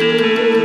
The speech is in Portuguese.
Música